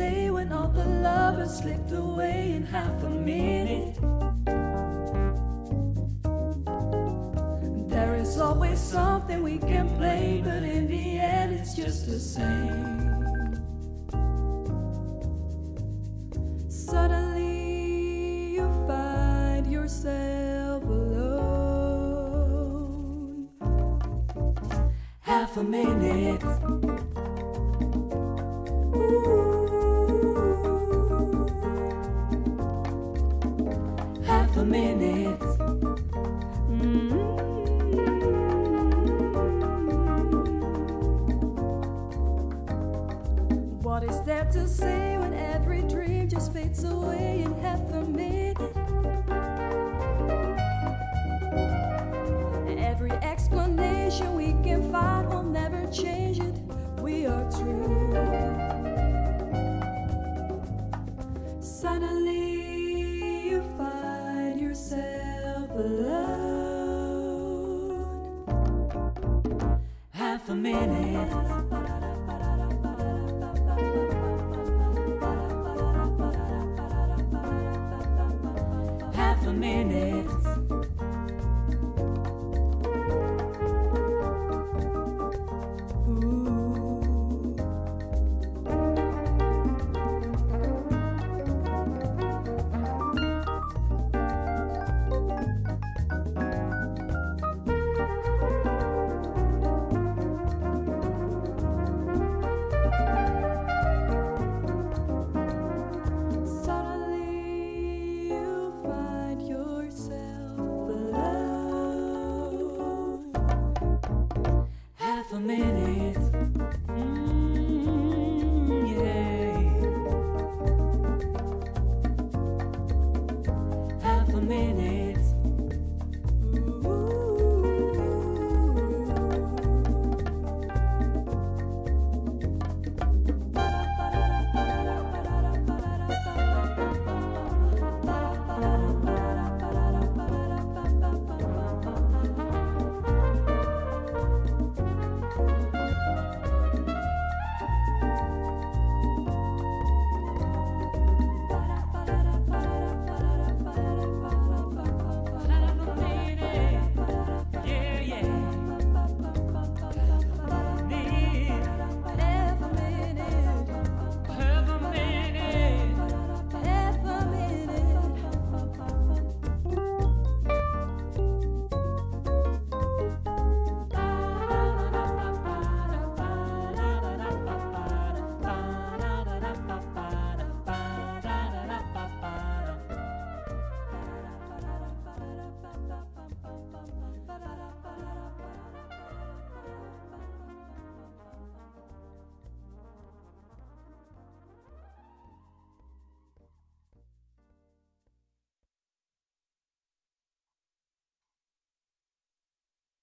of the lovers slipped away in half a minute. There is always something we can play, but in the end it's just the same. Suddenly you find yourself alone. Half a minute. Half a minute. Mm. What is there to say when every dream just fades away in half a minute? A minute. Half a minute. Half a minute. Mm.